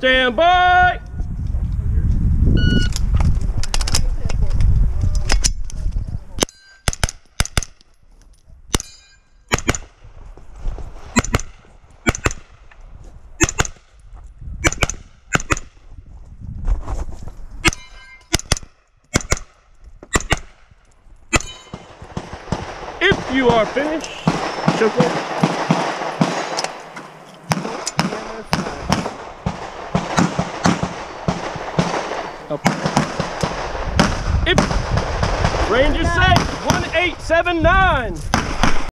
Stand by. If you are finished, Choco. Up. If range is set, 1879.